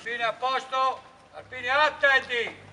Alpini a posto, Alpini attenti.